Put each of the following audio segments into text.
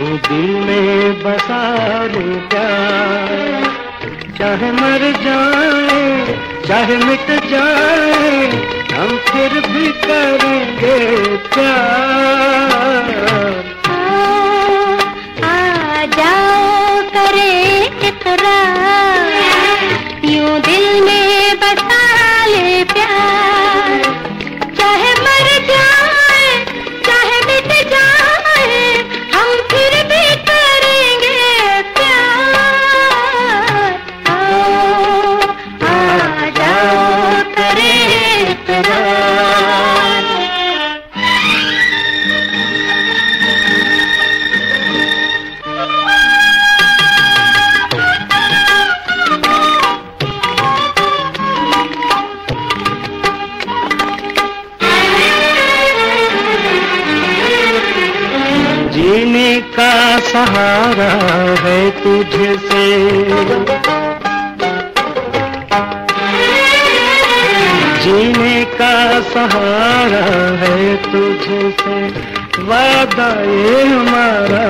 दिल में बसा ले प्यार चाहे मर जाए, चाहे मिट जाए, हम फिर भी करेंगे प्यार जीने का सहारा है तुझसे। जीने का सहारा है तुझसे। वादा ये हमारा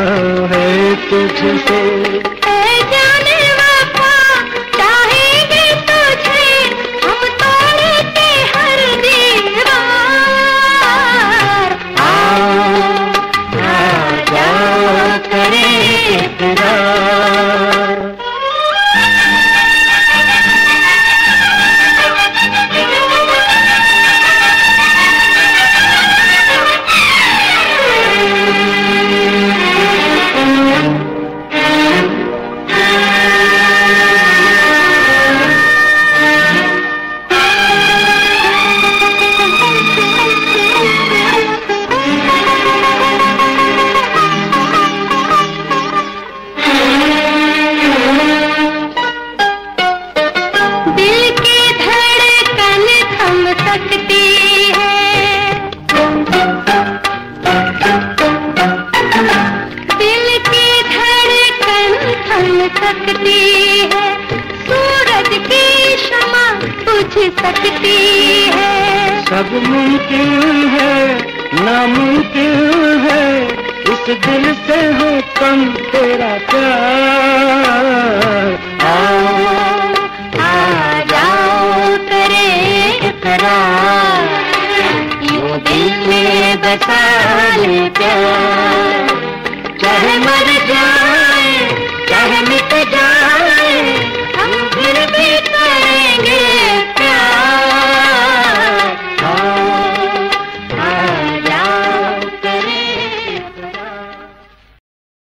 है तुझसे। सकती है। सूरज की क्षमा बुझ सकती है। सब मुमकिन है नामुमकिन है इस दिल से हो कम तेरा प्यार। आ जाओ करे इकरार यूँ दिल में बसा ले प्यार। चाहे मर जाए